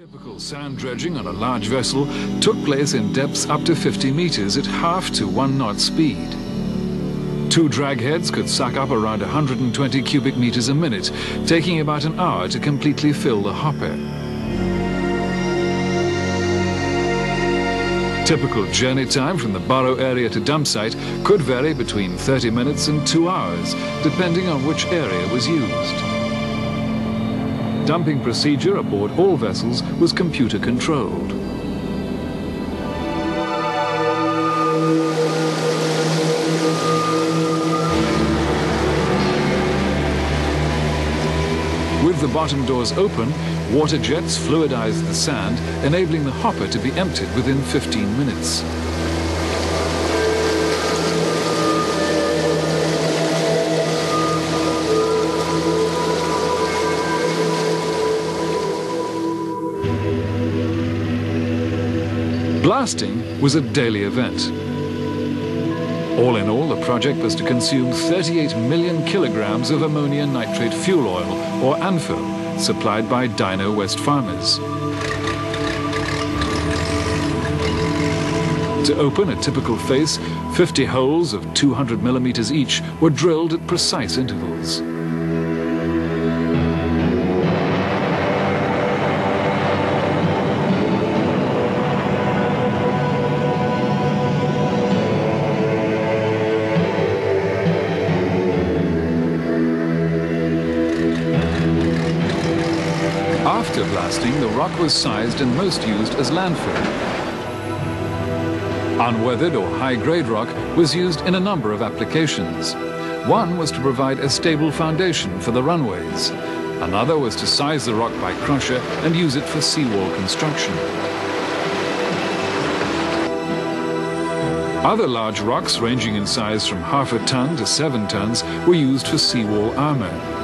Typical sand dredging on a large vessel took place in depths up to 50 meters at half to one knot speed. Two drag heads could suck up around 120 cubic meters a minute, taking about an hour to completely fill the hopper. Typical journey time from the borrow area to dump site could vary between 30 minutes and two hours, depending on which area was used dumping procedure aboard all vessels was computer controlled. With the bottom doors open, water jets fluidized the sand, enabling the hopper to be emptied within 15 minutes. Blasting was a daily event. All in all, the project was to consume 38 million kilograms of ammonia nitrate fuel oil, or ANFO, supplied by Dyno Wesfarmers. To open a typical face, 50 holes of 200 millimeters each were drilled at precise intervals. After blasting, the rock was sized and most used as landfill. Unweathered or high-grade rock was used in a number of applications. One was to provide a stable foundation for the runways. Another was to size the rock by crusher and use it for seawall construction. Other large rocks ranging in size from half a ton to seven tons were used for seawall armor.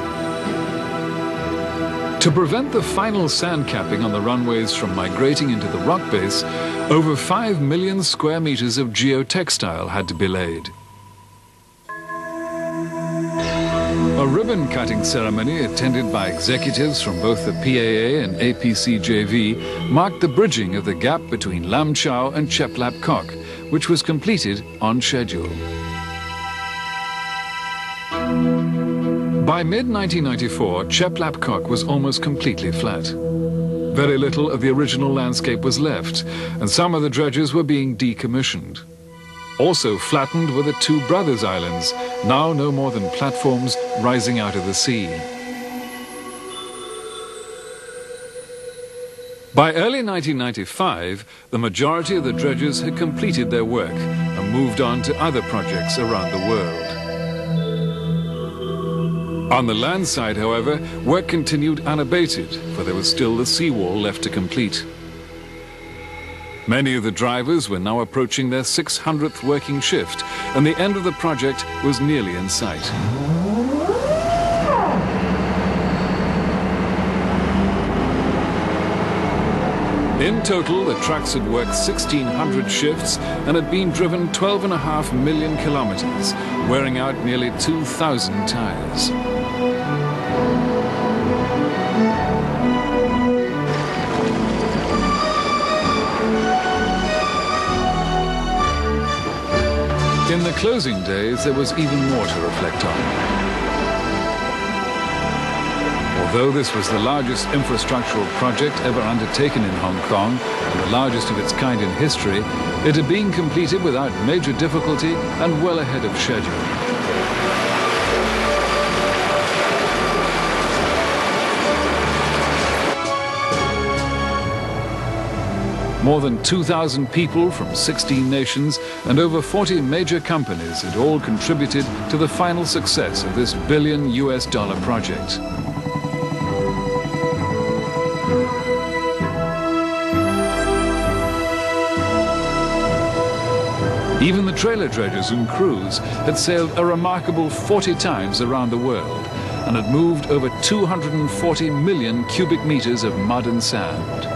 To prevent the final sand capping on the runways from migrating into the rock base, over 5 million square meters of geotextile had to be laid. A ribbon cutting ceremony attended by executives from both the PAA and APC-JV marked the bridging of the gap between Lam Chau and Chek Lap Kok, which was completed on schedule. By mid-1994, Chek Lap Kok was almost completely flat. Very little of the original landscape was left, and some of the dredges were being decommissioned. Also flattened were the two Brothers Islands, now no more than platforms rising out of the sea. By early 1995, the majority of the dredges had completed their work and moved on to other projects around the world. On the land side, however, work continued unabated, for there was still the seawall left to complete. Many of the drivers were now approaching their 600th working shift, and the end of the project was nearly in sight. In total, the trucks had worked 1,600 shifts and had been driven 12.5 million kilometers, wearing out nearly 2,000 tires. Closing days, there was even more to reflect on. Although this was the largest infrastructural project ever undertaken in Hong Kong, and the largest of its kind in history, it had been completed without major difficulty and well ahead of schedule. More than 2,000 people from 16 nations and over 40 major companies had all contributed to the final success of this billion US dollar project. Even the trailer dredgers and crews had sailed a remarkable 40 times around the world and had moved over 240 million cubic meters of mud and sand.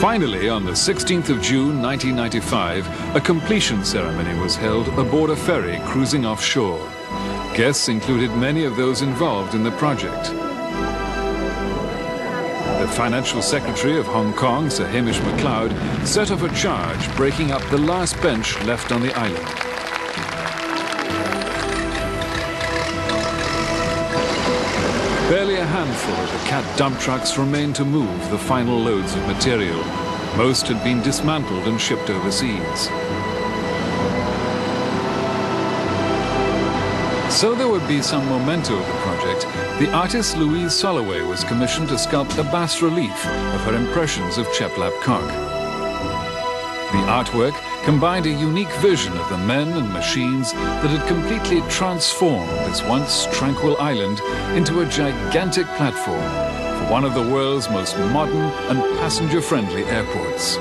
Finally, on the 16th of June 1995, a completion ceremony was held aboard a ferry cruising offshore. Guests included many of those involved in the project. The financial secretary of Hong Kong, Sir Hamish MacLeod, set off a charge breaking up the last bench left on the island. Handful the cat dump trucks remained to move the final loads of material. Most had been dismantled and shipped overseas. So there would be some memento of the project, the artist Louise Soloway was commissioned to sculpt a bas-relief of her impressions of Chek Lap Kok. The artwork combined a unique vision of the men and machines that had completely transformed this once tranquil island into a gigantic platform for one of the world's most modern and passenger-friendly airports.